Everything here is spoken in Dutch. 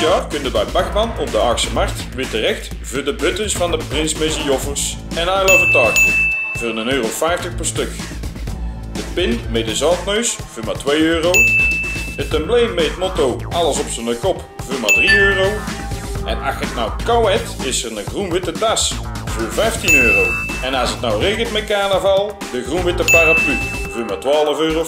jaar kun bij Bachman op de Aagse Markt weer terecht voor de buttons van de Prinsmesi Joffers en I Love a Tartje voor een euro 50 per stuk. De pin met de zandneus voor maar 2 euro. Het embleem met motto alles op zijn kop voor maar 3 euro. En als het nou kou hebt, is er een groen-witte das voor 15 euro. En als het nou regent met carnaval, de groen-witte paraplu voor maar 12,50 euro.